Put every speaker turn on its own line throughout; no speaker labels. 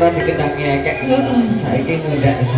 ra dikendangi ekek.
Heeh.
Saiki mundak wis.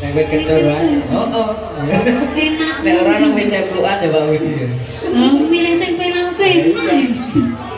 Nek kencur banget. Oh, oh. Nek ora nang meja ya Pak
Widi. Milih sing penak-penak.